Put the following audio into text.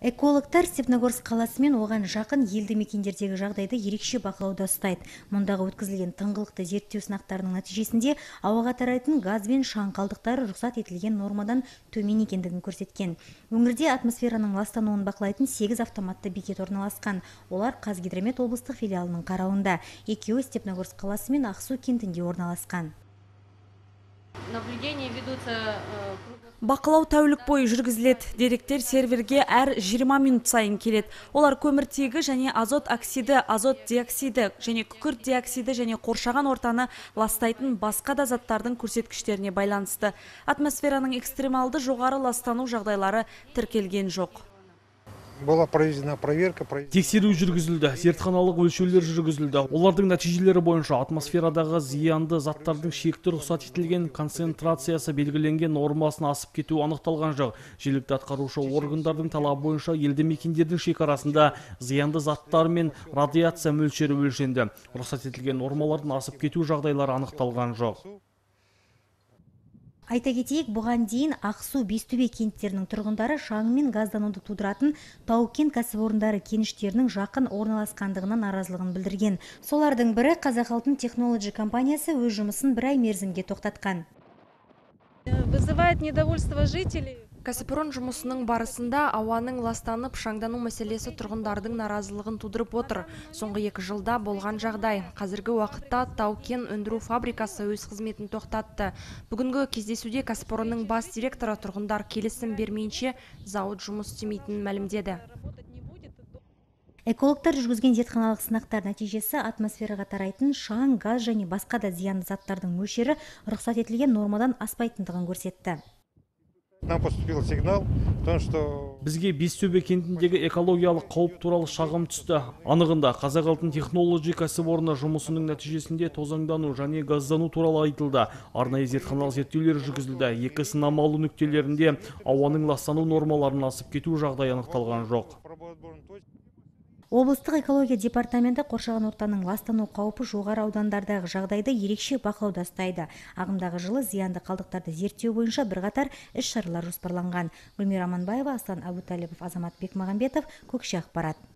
экологтар степногорск қаласы мен оған жақын елді мекендердегі жағдайды ерекше бақылауда ұстайды. Мұндағы өткізілген тыңғылықты зерттеу сынақтарының нәтижесінде ауаға тарайтын газ бен шаң қалдықтары рұқсат етілген нормадан төмен екендігін көрсеткен. Өңірде атмосфераның ластануын бақылайтын сегіз автоматты бекет орналасқан. Олар қазгидромет облыстық филиалының қарауында. Екеуі степногорск қаласы мен ақсу кентінде орналасқан. Наблюдения ведутся э, бақылау тәулік бойы жүргізіледі. Деректер серверге әр 20 минут сайын келеді. Олар көміртегі және азот оксиді азот диоксиді және күкірт диоксиді және қоршаған ортаны ластайтын басқа да заттардың көрсеткіштеріне байланысты. Атмосфераның экстремалды жоғары ластану жағдайлары тіркелген жоқ. Была проведена проверка. Тексеру жүргізілді, зертханалық өлшеулер жүргізілді. Олардың нәтижелері бойынша атмосферадағы зиянды заттардың шекті рұқсат етілген концентрациясы белгіленген нормасын асып кетуі анықталған жоқ. Жергілікті атқарушы органдардың талабы бойынша елді мекендердің шекарасында зиянды заттар мен радиация мөлшері өлшенді. Рұқсат етілген нормалардың асып кету жағдайлары анықталған жоқ айта кетейік бұған дейін ақсу бестөбе кенттерінің тұрғындары шаң мен газдануды тудыратын тау кен кәсіпорындары кеніштерінің жақын орналасқандығына наразылығын білдірген. Солардың бірі қазақ алтын компаниясы өз жұмысын бір ай мерзімге тоқтатқан. Вызывает недовольство жителей. Кәсіпорын жұмысының барысында ауаның ластанып шаңдану мәселесі тұрғындардың наразылығын тудырып отыр. Соңғы екі жылда болған жағдай. Қазіргі уақытта тау кен өндіру фабрикасы өз қызметін тоқтатты. Бүгінгі кездесуде кәсіпорынның бас директоры тұрғындар келісім бермейінше зауыт жұмыс істемейтінін мәлімдеді. Экологтар жүргізген зертханалық сынақтар нәтижесі атмосфераға тарайтын шаң газ және басқа да зиянды заттардың мөлшері рұқсат етілген нормадан аспайтындығын көрсетті. Нам поступил сигнал в том что бізге бестөбе кентіндегі экологиялық қауіп туралы шағым түсті. Анығында қазақ алтын технологи кәсіпорны жұмысының нәтижесінде тозаңдану және газдану туралы айтылды. Арнайы зертханалық зерттеулер жүргізілді. Екі сынама алу нүктелерінде ауаның ластану нормаларын асып кету жағдайы анықталған жоқ. Облыстық экология департаменті қоршаған ортаның ластану қаупі жоғары аудандардағы жағдайды ерекше бақылауда ұстайды. Ағымдағы жылы зиянды қалдықтарды зерттеу бойынша бірқатар іс шаралар жоспарланған. Гүлмира аманбаева аслан әбутәліпов азамат бекмағамбетов көкше ақпарат.